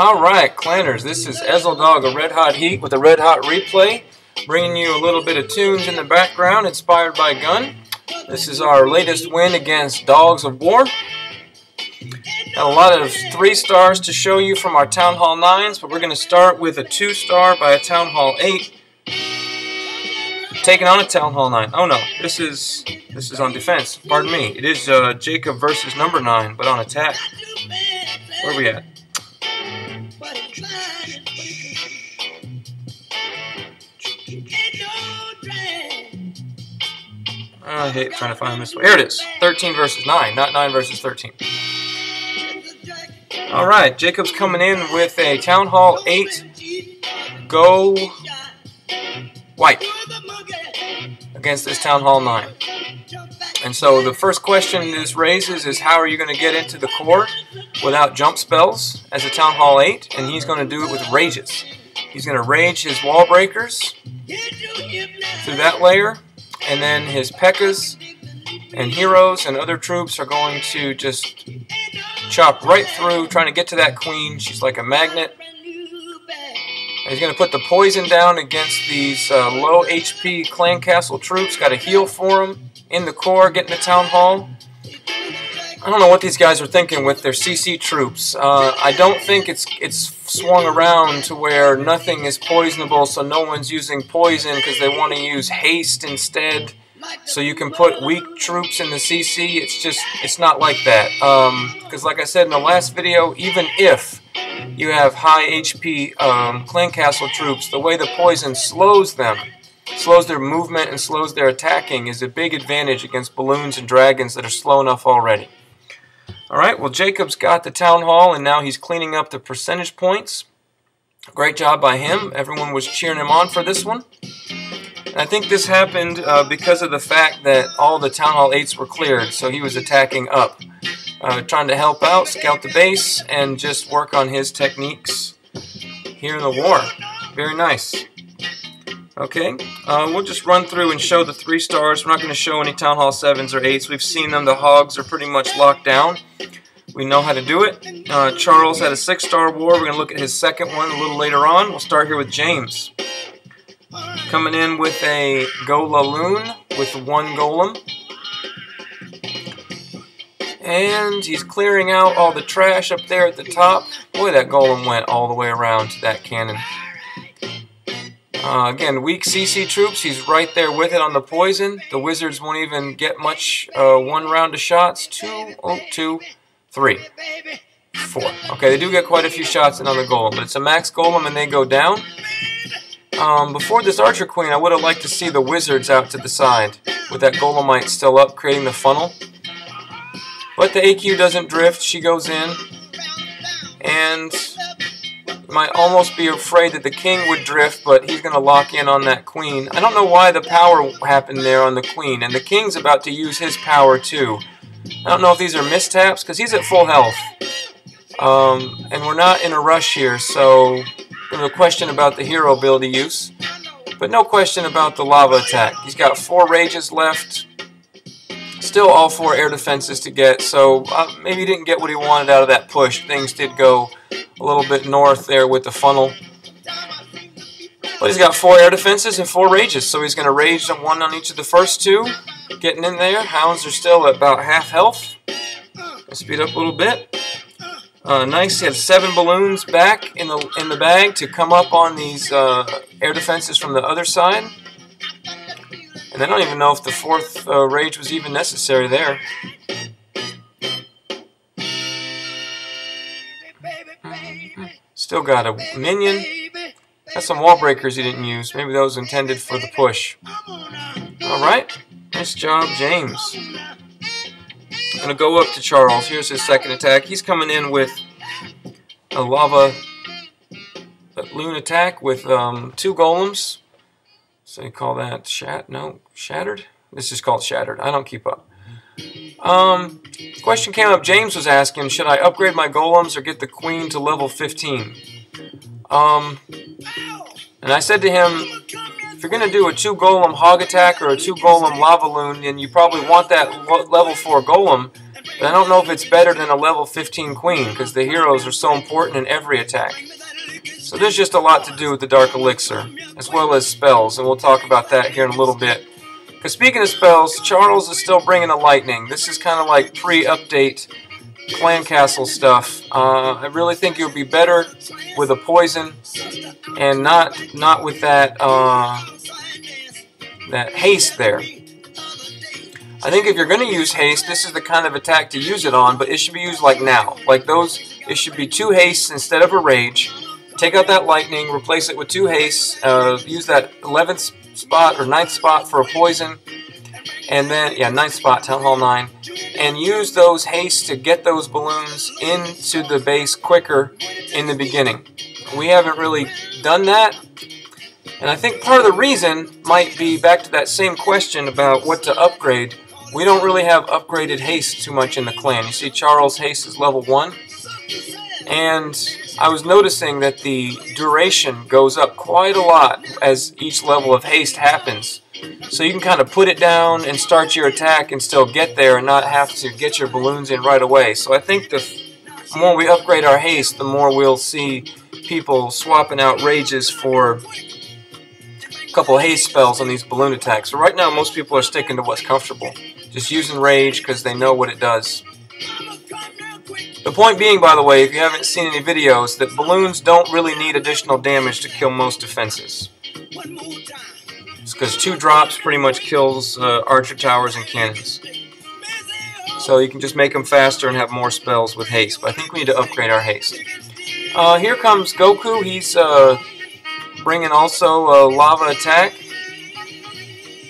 Alright, Clanners, this is Ezeldog, a Red Hot Heat with a Red Hot replay, bringing you a little bit of tunes in the background inspired by Gun. This is our latest win against Dawgs of War. Got a lot of three stars to show you from our Town Hall 9s, but we're going to start with a two star by a Town Hall 8. Taking on a Town Hall 9. Oh no, this is this is on defense. Pardon me. It is uh, Jacob versus number 9, but on attack. Where are we at? I hate trying to find this. Here it is. 13 versus 9, not 9 versus 13. Alright, Jacob's coming in with a Town Hall 8 Go White against this Town Hall 9. And so the first question this raises is how are you going to get into the core without jump spells as a Town Hall 8? And he's going to do it with rages. He's going to rage his wall breakers through that layer and then his P.E.K.K.A.s and heroes and other troops are going to just chop right through, trying to get to that queen. She's like a magnet. And he's going to put the poison down against these uh, low HP clan castle troops. Got a heal for them in the core, getting the town hall. I don't know what these guys are thinking with their CC troops. Uh, I don't think it's it's swung around to where nothing is poisonable, so no one's using poison because they want to use haste instead. So you can put weak troops in the CC. It's just it's not like that. Because um, like I said in the last video, even if you have high HP um, clan castle troops, the way the poison slows them slows their movement and slows their attacking is a big advantage against balloons and dragons that are slow enough already. Alright, well Jacob's got the town hall and now he's cleaning up the percentage points. Great job by him. Everyone was cheering him on for this one. And I think this happened uh, because of the fact that all the Town Hall 8s were cleared, so he was attacking up. Uh, trying to help out, scout the base, and just work on his techniques here in the war. Very nice. Okay, uh, we'll just run through and show the three stars. We're not going to show any Town Hall 7s or 8s. We've seen them. The hogs are pretty much locked down. We know how to do it. Uh, Charles had a six-star war. We're going to look at his second one a little later on. We'll start here with James. Coming in with a GoLaLoon with one Golem. And he's clearing out all the trash up there at the top. Boy, that Golem went all the way around to that cannon. Uh, again, weak CC troops, he's right there with it on the poison. The wizards won't even get much uh, one round of shots. Two, oh, two, three, four. Okay, they do get quite a few shots in on the golem, but it's a max golem and they go down. Um, before this archer queen, I would have liked to see the wizards out to the side with that golemite still up, creating the funnel. But the AQ doesn't drift, she goes in. And might almost be afraid that the king would drift, but he's going to lock in on that queen. I don't know why the power happened there on the queen, and the king's about to use his power too. I don't know if these are mistaps, because he's at full health. Um, and we're not in a rush here, so there's a question about the hero ability use. But no question about the lava attack. He's got four rages left. Still all four air defenses to get, so uh, maybe he didn't get what he wanted out of that push. Things did go a little bit north there with the funnel. But he's got four air defenses and four rages, so he's going to rage one on each of the first two. Getting in there. Hounds are still at about half health. Speed up a little bit. Uh, nice. He has seven balloons back in the in the bag to come up on these uh, air defenses from the other side. And I don't even know if the fourth uh, rage was even necessary there. Still got a minion. Got some wall breakers you didn't use. Maybe those intended for the push. Alright. Nice job, James. I'm going to go up to Charles. Here's his second attack. He's coming in with a lava loon attack with um, two golems. So you call that shat? No, shattered? This is called shattered. I don't keep up. Um, question came up. James was asking, should I upgrade my golems or get the queen to level 15? Um, and I said to him, if you're going to do a 2 golem hog attack or a 2 golem lava loon, then you probably want that level 4 golem But I don't know if it's better than a level 15 queen, because the heroes are so important in every attack. So there's just a lot to do with the Dark Elixir, as well as spells, and we'll talk about that here in a little bit. Because speaking of spells, Charles is still bringing the lightning. This is kind of like pre-update clan castle stuff. Uh, I really think it would be better with a poison, and not not with that uh, that haste there. I think if you're going to use haste, this is the kind of attack to use it on, but it should be used like now. Like those, it should be two hastes instead of a rage. Take out that lightning, replace it with two hastes, uh, use that 11th spot or ninth spot for a poison, and then, yeah, ninth spot, Town Hall 9, and use those haste to get those balloons into the base quicker in the beginning. We haven't really done that, and I think part of the reason might be back to that same question about what to upgrade we don't really have upgraded haste too much in the clan. You see Charles' haste is level 1. And I was noticing that the duration goes up quite a lot as each level of haste happens. So you can kind of put it down and start your attack and still get there and not have to get your balloons in right away. So I think the more we upgrade our haste, the more we'll see people swapping out rages for a couple haste spells on these balloon attacks. So right now most people are sticking to what's comfortable. Just using Rage because they know what it does. The point being, by the way, if you haven't seen any videos, that balloons don't really need additional damage to kill most defenses. It's because two drops pretty much kills uh, archer towers and cannons. So you can just make them faster and have more spells with haste. But I think we need to upgrade our haste. Uh, here comes Goku. He's uh, bringing also a lava attack.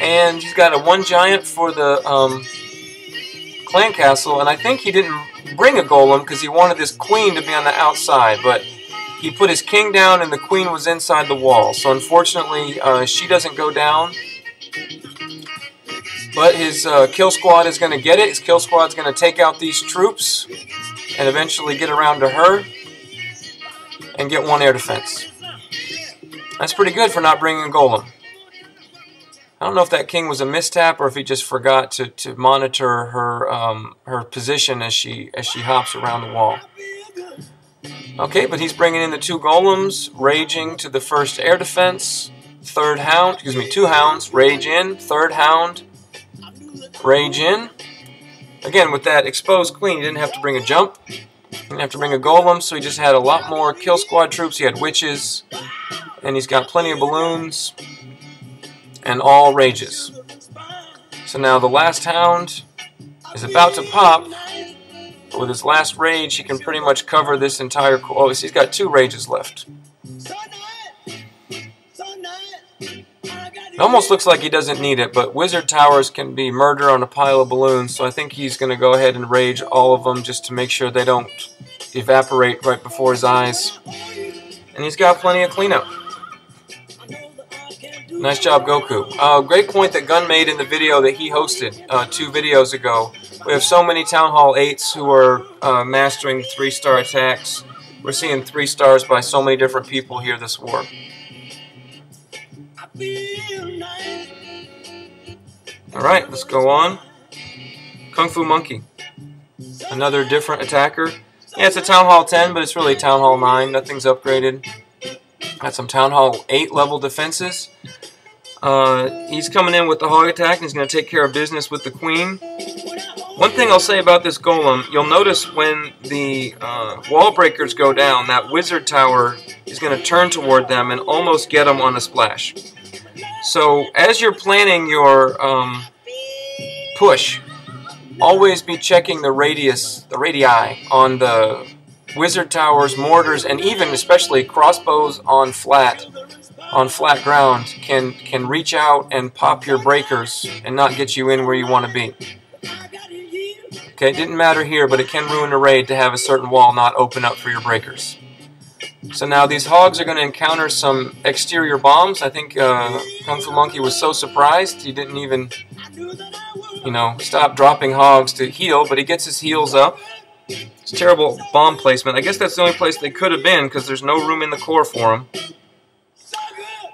And he's got a one giant for the um, clan castle, and I think he didn't bring a golem because he wanted this queen to be on the outside, but he put his king down and the queen was inside the wall. So unfortunately, uh, she doesn't go down. But his uh, kill squad is going to get it. His kill squad is going to take out these troops and eventually get around to her and get one air defense. That's pretty good for not bringing a golem. I don't know if that king was a mistap or if he just forgot to, to monitor her um, her position as she as she hops around the wall. Okay, but he's bringing in the two golems, raging to the first air defense, third hound, excuse me, two hounds, rage in, third hound, rage in. Again, with that exposed queen, he didn't have to bring a jump, he didn't have to bring a golem, so he just had a lot more kill squad troops. He had witches, and he's got plenty of balloons and all rages. So now the last hound is about to pop. But with his last rage, he can pretty much cover this entire... Oh, he's got two rages left. It almost looks like he doesn't need it, but Wizard Towers can be murder on a pile of balloons, so I think he's going to go ahead and rage all of them just to make sure they don't evaporate right before his eyes. And he's got plenty of cleanup. Nice job, Goku. Uh, great point that Gun made in the video that he hosted uh, two videos ago. We have so many Town Hall 8s who are uh, mastering three-star attacks. We're seeing three stars by so many different people here this war. Alright, let's go on. Kung Fu Monkey. Another different attacker. Yeah, it's a Town Hall 10, but it's really Town Hall 9. Nothing's upgraded. Got some Town Hall 8 level defenses. Uh, he's coming in with the hog attack and he's going to take care of business with the queen. One thing I'll say about this golem, you'll notice when the uh, wall breakers go down, that wizard tower is going to turn toward them and almost get them on a splash. So as you're planning your um, push, always be checking the radius, the radii on the wizard towers, mortars, and even especially crossbows on flat on flat ground can can reach out and pop your breakers and not get you in where you want to be. Okay, it didn't matter here, but it can ruin a raid to have a certain wall not open up for your breakers. So now these hogs are going to encounter some exterior bombs. I think uh, Kung Fu Monkey was so surprised he didn't even, you know, stop dropping hogs to heal, but he gets his heals up. It's terrible bomb placement. I guess that's the only place they could have been because there's no room in the core for them.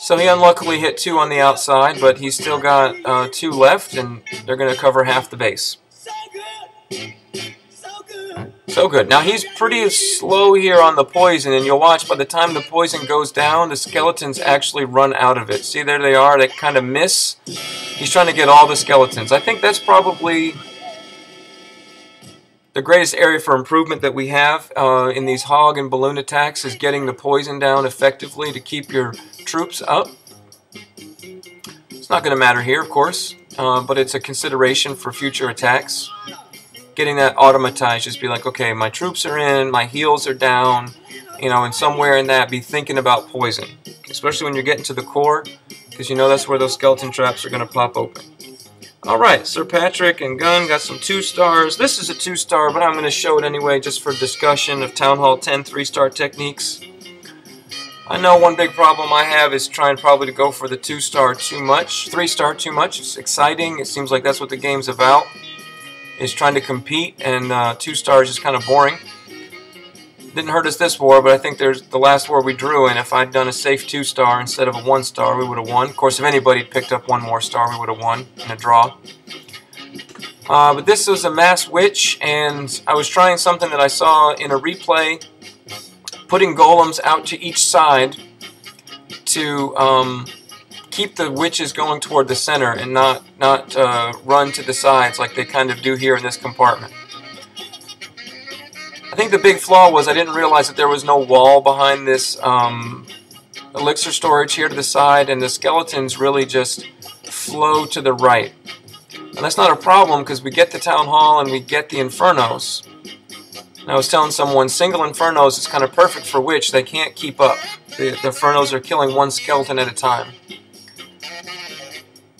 So he unluckily hit two on the outside, but he's still got uh, two left, and they're going to cover half the base. So good. Now he's pretty slow here on the poison, and you'll watch by the time the poison goes down, the skeletons actually run out of it. See, there they are. They kind of miss. He's trying to get all the skeletons. I think that's probably the greatest area for improvement that we have uh, in these hog and balloon attacks is getting the poison down effectively to keep your troops up. It's not going to matter here, of course, uh, but it's a consideration for future attacks. Getting that automatized, just be like, okay, my troops are in, my heals are down, you know, and somewhere in that be thinking about poison, especially when you're getting to the core, because you know that's where those skeleton traps are going to pop open. Alright, Sir Patrick and Gunn got some two stars. This is a two star, but I'm going to show it anyway just for discussion of Town Hall 10 three star techniques. I know one big problem I have is trying probably to go for the two star too much, three star too much. It's exciting. It seems like that's what the game's about, is trying to compete, and uh, two stars is kind of boring. Didn't hurt us this war, but I think there's the last war we drew, and if I'd done a safe two-star instead of a one-star, we would have won. Of course, if anybody picked up one more star, we would have won in a draw. Uh, but this was a Mass Witch, and I was trying something that I saw in a replay, putting golems out to each side to um, keep the witches going toward the center and not, not uh, run to the sides like they kind of do here in this compartment. I think the big flaw was I didn't realize that there was no wall behind this um, elixir storage here to the side, and the skeletons really just flow to the right. And that's not a problem because we get the town hall and we get the infernos. And I was telling someone single infernos is kind of perfect for witch. They can't keep up. The, the infernos are killing one skeleton at a time.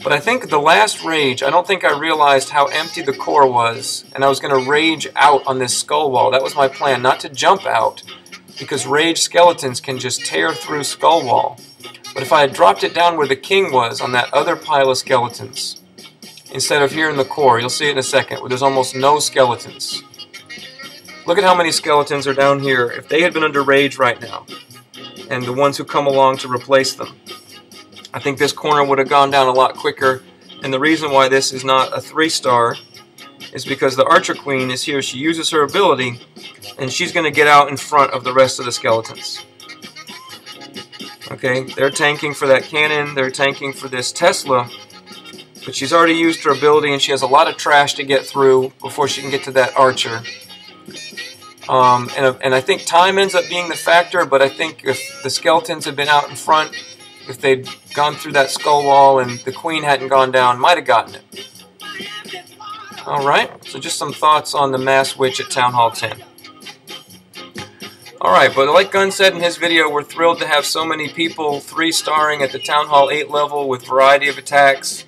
But I think the last rage, I don't think I realized how empty the core was, and I was going to rage out on this skull wall. That was my plan, not to jump out, because rage skeletons can just tear through skull wall. But if I had dropped it down where the king was, on that other pile of skeletons, instead of here in the core, you'll see it in a second, where there's almost no skeletons. Look at how many skeletons are down here. If they had been under rage right now, and the ones who come along to replace them, I think this corner would have gone down a lot quicker. And the reason why this is not a three star is because the Archer Queen is here. She uses her ability, and she's going to get out in front of the rest of the skeletons. Okay, they're tanking for that cannon. They're tanking for this Tesla. But she's already used her ability, and she has a lot of trash to get through before she can get to that Archer. Um, and, and I think time ends up being the factor, but I think if the skeletons had been out in front, if they'd gone through that skull wall and the queen hadn't gone down, might have gotten it. Alright, so just some thoughts on the Mass Witch at Town Hall 10. Alright, but like Gunn said in his video, we're thrilled to have so many people 3-starring at the Town Hall 8 level with variety of attacks.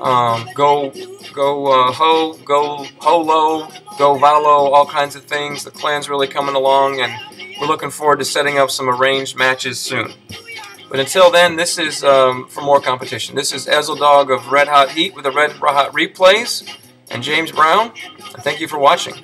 Um, go, go uh, ho, go holo, go valo, all kinds of things. The clan's really coming along, and we're looking forward to setting up some arranged matches soon. But until then, this is um, for more competition. This is Ezeldog of Red Hot Heat with the Red Hot Replays and James Brown. And thank you for watching.